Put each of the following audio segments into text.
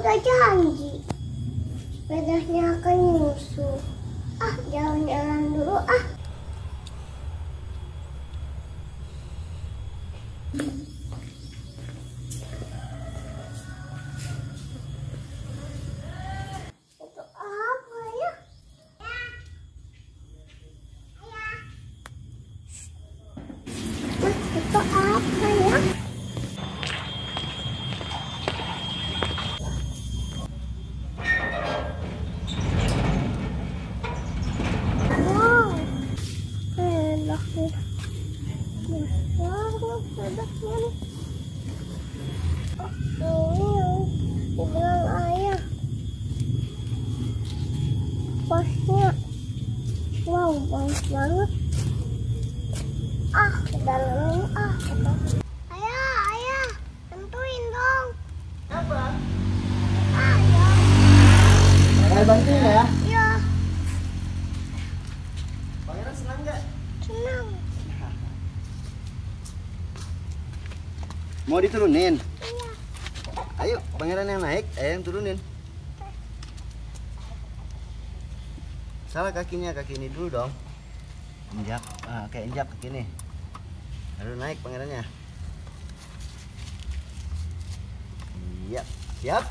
udah janji. Sepedanya akan nyusul. Ah, jalan-jalan dulu ah. Itu apa ya? Mas, itu apa ya? Wow, pedaknya. Besar nih pedaknya nih. Oh, ini yang dibilang ayah. Banget. Ah, ah. Ayah, ayah, tentuin dong. Apa? Ayah, bantuin ya. ya, Pangeran senang nggak? senang. Mau diturunin? Iya, Ayo, pangeran yang naik, ayah yang turunin. Salah kakinya, kaki ini dulu dong. Injak, ah, kayak injak kaki ini. Lalu naik pangerannya. Iya, siap?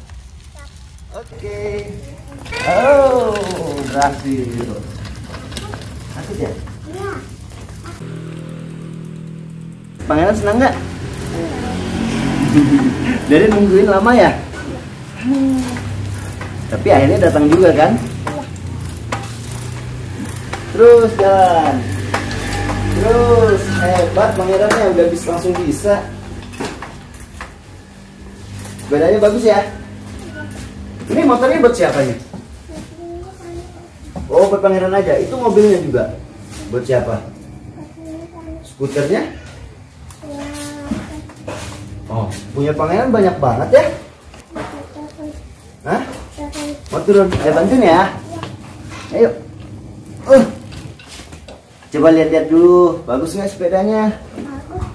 Oke. Oh, berhasil. Asik ya? iya. Pangeran senang nggak? Dari nungguin lama ya? Tapi akhirnya datang juga kan? Terus jalan. Terus hebat pangerannya udah bisa langsung bisa. Sepedanya bagus ya? Ini motornya buat siapa nih? Oh buat pangeran aja. Itu mobilnya juga. Buat siapa? Skuternya? Ya, Oh, punya pangeran banyak banget ya? Hah? Mau turun? Saya bantuin ya? Ayo. Uh. Coba lihat-lihat dulu, bagus nggak sepedanya? bagus.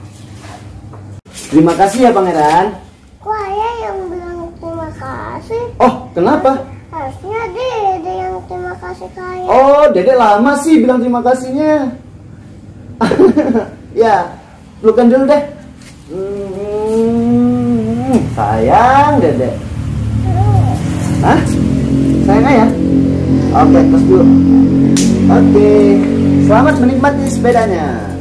Terima kasih ya pangeran. Kok ayah yang bilang terima kasih? Oh, kenapa? Harusnya dede yang terima kasih ke ayah. Oh, dedek lama sih bilang terima kasihnya. ya, pelukan dulu deh. Hmm, sayang dedek. Hah? Sayang ya? Oke, terus dulu. Oke, selamat menikmati sepedanya.